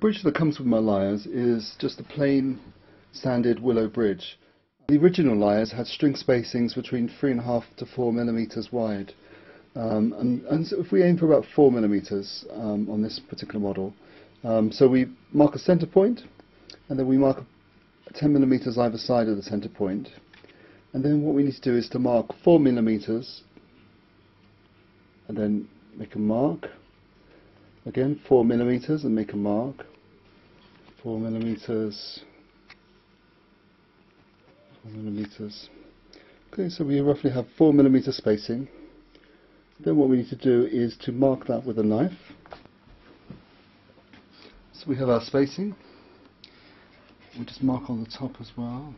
bridge that comes with my lyres is just a plain sanded willow bridge. The original lyres had string spacings between 3.5 to 4 millimeters wide. Um, and, and so if we aim for about 4 millimeters um, on this particular model, um, so we mark a center point, and then we mark 10 millimeters either side of the center point. And then what we need to do is to mark 4 millimeters, and then make a mark. Again, 4 millimeters and make a mark. 4 millimeters. 4 millimeters. Okay, so we roughly have 4 millimeter spacing. Then what we need to do is to mark that with a knife. So we have our spacing. We just mark on the top as well.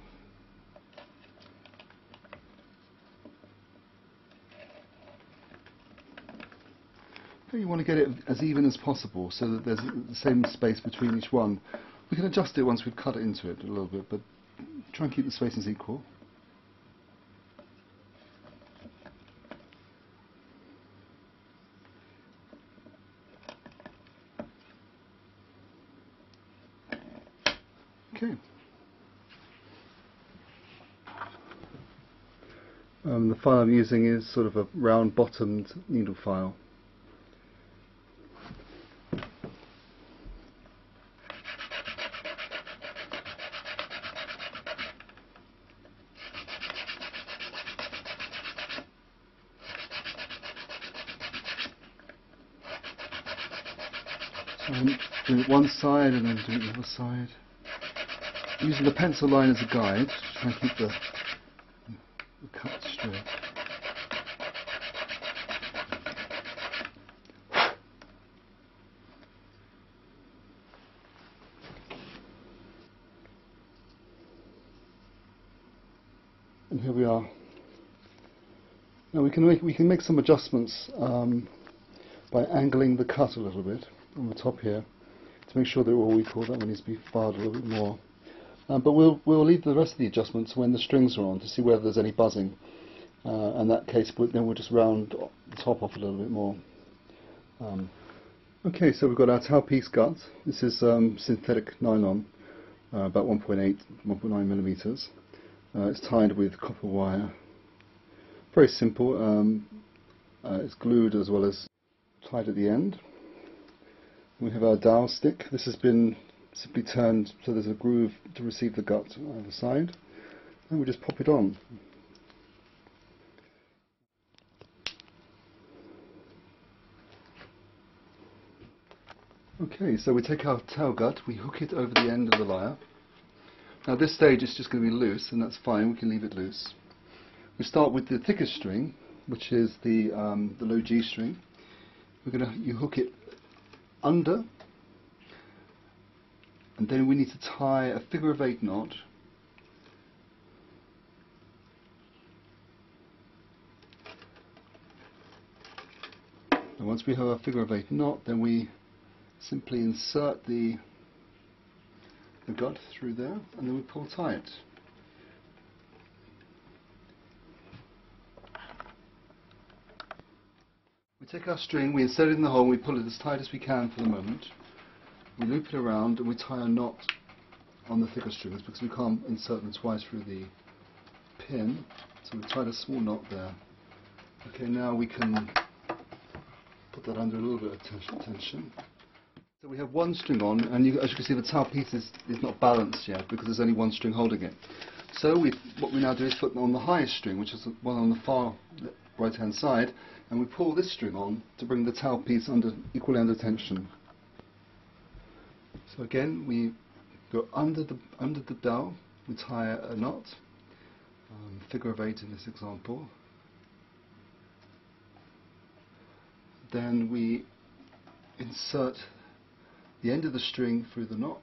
You want to get it as even as possible so that there's the same space between each one. We can adjust it once we've cut it into it a little bit, but try and keep the spaces equal. Okay. Um, the file I'm using is sort of a round bottomed needle file. I'm doing it one side and then doing the other side. Using the pencil line as a guide to try and keep the, the cut straight. And here we are. Now we can make we can make some adjustments um, by angling the cut a little bit on the top here to make sure they're all equal. That one needs to be filed a little bit more. Um, but we'll we'll leave the rest of the adjustments when the strings are on to see whether there's any buzzing. Uh, in that case, but then we'll just round the top off a little bit more. Um, okay, so we've got our tailpiece gut. This is um, synthetic nylon, uh, about 1.8, 1.9 millimeters. Uh, it's tied with copper wire. Very simple. Um, uh, it's glued as well as tied at the end. We have our dowel stick. This has been simply turned so there's a groove to receive the gut on either side. And we just pop it on. Okay, so we take our tail gut, we hook it over the end of the lyre. Now this stage is just going to be loose, and that's fine, we can leave it loose. We start with the thickest string, which is the, um, the low G string. We're going to you hook it under, and then we need to tie a figure of eight knot And once we have our figure of eight knot, then we simply insert the the gut through there, and then we pull tight. We take our string, we insert it in the hole, and we pull it as tight as we can for the moment. We loop it around, and we tie a knot on the thicker strings because we can't insert them twice through the pin. So we tied a small knot there. Okay, now we can put that under a little bit of tension. So we have one string on, and you, as you can see, the piece is, is not balanced yet because there's only one string holding it. So we, what we now do is put on the highest string, which is the one on the far right-hand side, and we pull this string on to bring the tail piece under equally under tension. So again, we go under the under the dowel, we tie a knot, um, figure of eight in this example. Then we insert the end of the string through the knot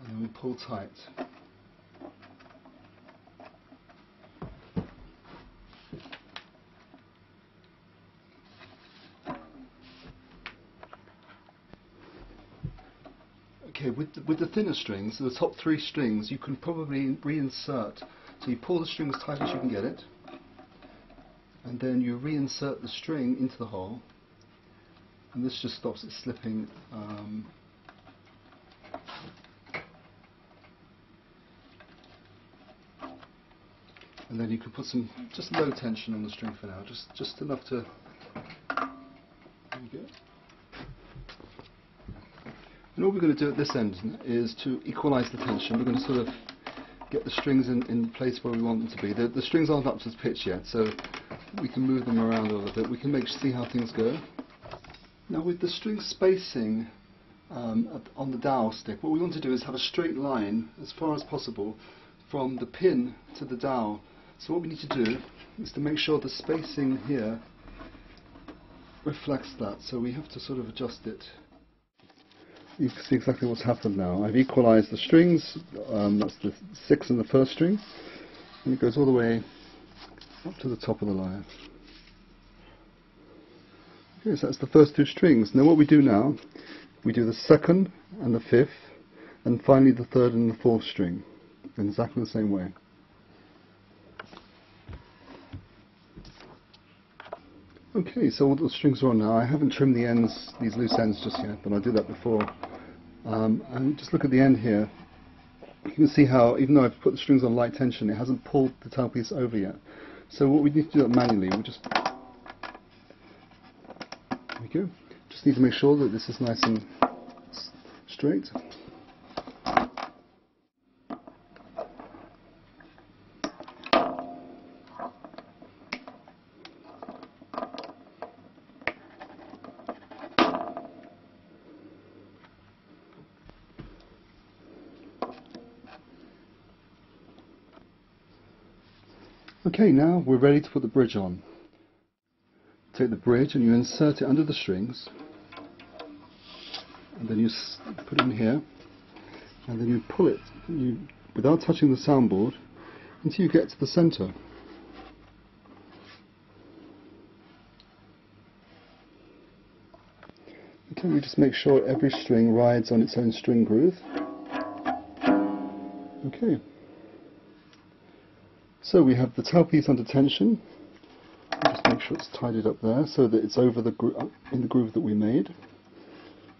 and then we pull tight. Okay, with the, with the thinner strings, the top three strings, you can probably reinsert. So you pull the string as tight as you can get it, and then you reinsert the string into the hole, and this just stops it slipping. Um, and then you can put some just low tension on the string for now, just just enough to. There you go. And all we're going to do at this end is to equalize the tension. We're going to sort of get the strings in, in place where we want them to be. The, the strings aren't up to pitch yet, so we can move them around a little bit. We can make see how things go. Now with the string spacing um, on the dowel stick, what we want to do is have a straight line as far as possible from the pin to the dowel. So what we need to do is to make sure the spacing here reflects that. So we have to sort of adjust it. You can see exactly what's happened now. I've equalized the strings, um, that's the six in the first string, and it goes all the way up to the top of the lyre. Okay, so that's the first two strings. Now what we do now, we do the second and the fifth, and finally the third and the fourth string, in exactly the same way. Okay, so all the strings are on now. I haven't trimmed the ends, these loose ends just yet, but I did that before. Um, and just look at the end here. You can see how, even though I've put the strings on light tension, it hasn't pulled the tailpiece over yet. So what we need to do manually, we just there we go. Just need to make sure that this is nice and straight. Okay, now we're ready to put the bridge on. Take the bridge and you insert it under the strings, and then you put it in here, and then you pull it you, without touching the soundboard until you get to the center. Okay, we just make sure every string rides on its own string groove. Okay. So we have the tailpiece under tension. Just make sure it's tidied up there so that it's over the uh, in the groove that we made.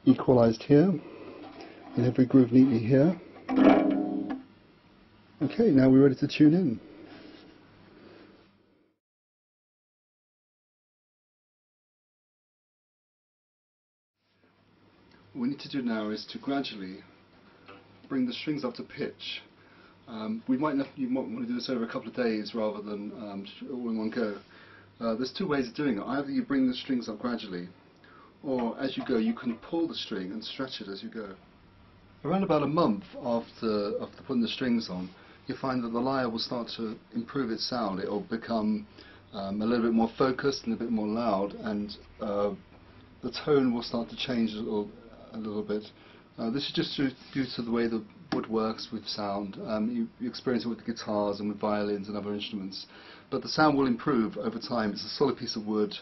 Equalized here, in every groove neatly here. Okay, now we're ready to tune in. What we need to do now is to gradually bring the strings up to pitch um, we might, you might want to do this over a couple of days rather than um, all in one go. Uh, there's two ways of doing it. Either you bring the strings up gradually, or as you go you can pull the string and stretch it as you go. Around about a month after, after putting the strings on, you find that the lyre will start to improve its sound. It will become um, a little bit more focused and a bit more loud, and uh, the tone will start to change a little, a little bit. Uh, this is just due to the way the wood works with sound. Um, you, you, experience it with the guitars and with violins and other instruments. But the sound will improve over time. It's a solid piece of wood.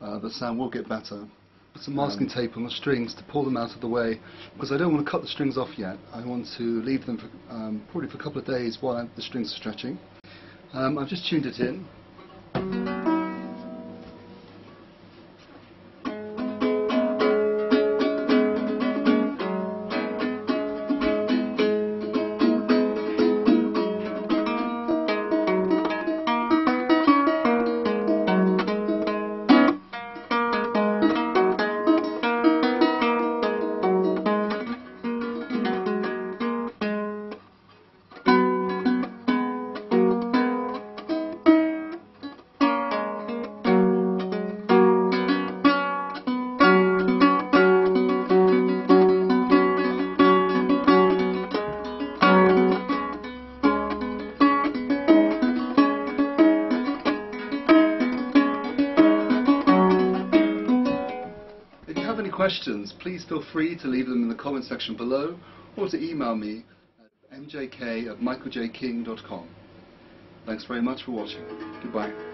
Uh, the sound will get better. Put some masking um, tape on the strings to pull them out of the way because I don't want to cut the strings off yet. I want to leave them for, um, probably for a couple of days while the strings are stretching. Um, I've just tuned it in. Questions, please feel free to leave them in the comment section below or to email me at mjk at michaeljking.com. Thanks very much for watching. Goodbye.